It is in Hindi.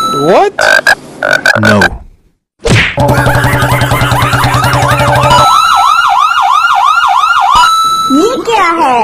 What? No. ये क्या है